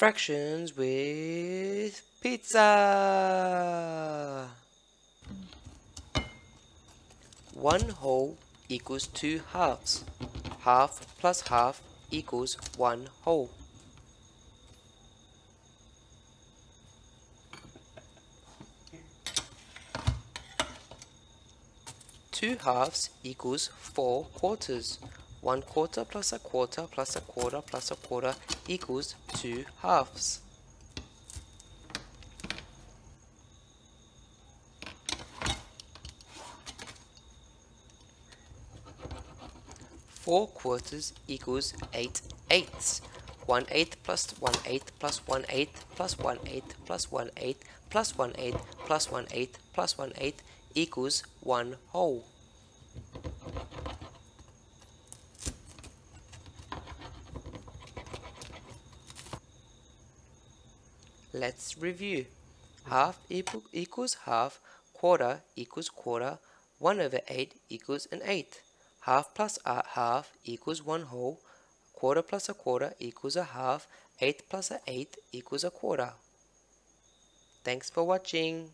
Fractions with pizza. One whole equals two halves. Half plus half equals one whole. Two halves equals four quarters. One quarter plus a quarter plus a quarter plus a quarter equals two halves. Four quarters equals eight eighths. One eighth plus one eighth plus one eighth plus one eighth plus one eighth plus one eighth plus one eighth plus one eighth equals one whole. Let's review. Half equals half, quarter equals quarter, 1 over 8 equals an eighth. Half plus a half equals one whole, quarter plus a quarter equals a half, eighth plus a eighth equals a quarter. Thanks for watching.